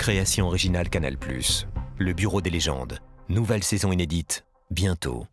Création originale Canal+. Le Bureau des légendes. Nouvelle saison inédite, bientôt.